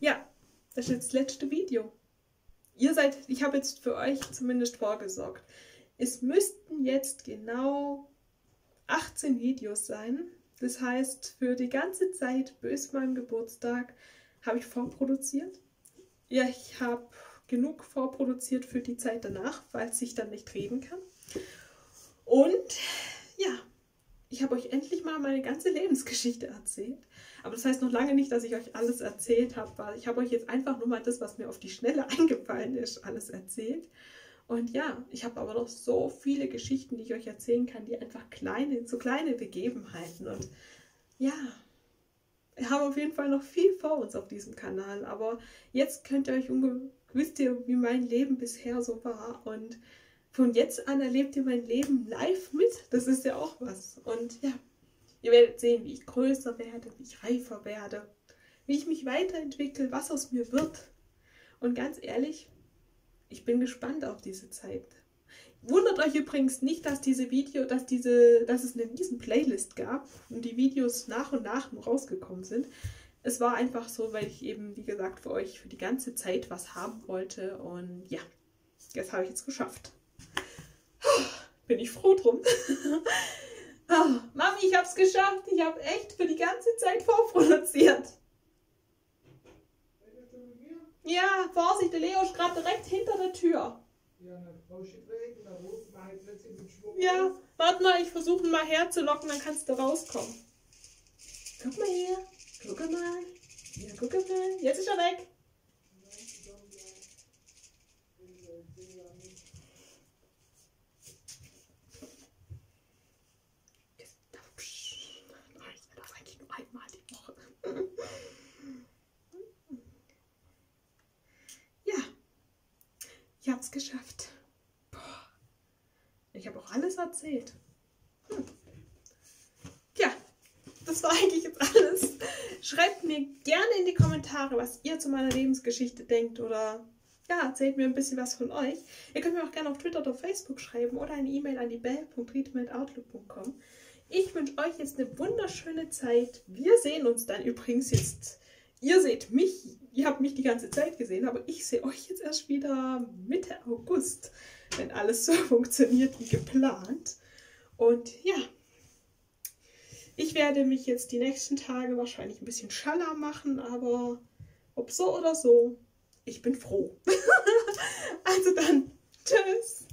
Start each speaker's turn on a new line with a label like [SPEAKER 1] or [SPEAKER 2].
[SPEAKER 1] Ja, das ist jetzt das letzte Video. Ihr seid, ich habe jetzt für euch zumindest vorgesorgt. Es müssten jetzt genau 18 Videos sein. Das heißt, für die ganze Zeit bis meinem Geburtstag habe ich vorproduziert. Ja, ich habe genug vorproduziert für die Zeit danach, falls ich dann nicht reden kann. Und ich habe euch endlich mal meine ganze Lebensgeschichte erzählt. Aber das heißt noch lange nicht, dass ich euch alles erzählt habe, weil ich habe euch jetzt einfach nur mal das, was mir auf die Schnelle eingefallen ist, alles erzählt. Und ja, ich habe aber noch so viele Geschichten, die ich euch erzählen kann, die einfach kleine, so kleine Begebenheiten. Und ja, wir haben auf jeden Fall noch viel vor uns auf diesem Kanal. Aber jetzt könnt ihr euch wisst ihr, wie mein Leben bisher so war. Und von jetzt an erlebt ihr mein Leben live mit. Das ist ja auch was. Und ja, ihr werdet sehen, wie ich größer werde, wie ich reifer werde, wie ich mich weiterentwickle, was aus mir wird. Und ganz ehrlich, ich bin gespannt auf diese Zeit. Wundert euch übrigens nicht, dass diese Video, dass diese, dass es eine riesen Playlist gab und die Videos nach und nach rausgekommen sind. Es war einfach so, weil ich eben, wie gesagt, für euch für die ganze Zeit was haben wollte und ja, das habe ich jetzt geschafft. Bin ich froh drum. oh, Mami, ich hab's geschafft. Ich habe echt für die ganze Zeit vorproduziert. Ja, Vorsicht, der Leo ist gerade direkt hinter der Tür. Ja, warte mal, ich versuche ihn mal herzulocken, dann kannst du rauskommen. Guck mal hier. Guck mal. Ja, guck mal. Jetzt ist er weg. Ich habe es geschafft. Boah. Ich habe auch alles erzählt. Hm. Ja, das war eigentlich jetzt alles. Schreibt mir gerne in die Kommentare, was ihr zu meiner Lebensgeschichte denkt oder ja, erzählt mir ein bisschen was von euch. Ihr könnt mir auch gerne auf Twitter oder Facebook schreiben oder eine E-Mail an die bell.readmail.outlook.com. Ich wünsche euch jetzt eine wunderschöne Zeit. Wir sehen uns dann übrigens jetzt. Ihr seht mich ihr habt mich die ganze Zeit gesehen, aber ich sehe euch jetzt erst wieder Mitte August, wenn alles so funktioniert wie geplant. Und ja, ich werde mich jetzt die nächsten Tage wahrscheinlich ein bisschen schaller machen, aber ob so oder so, ich bin froh. also dann, tschüss.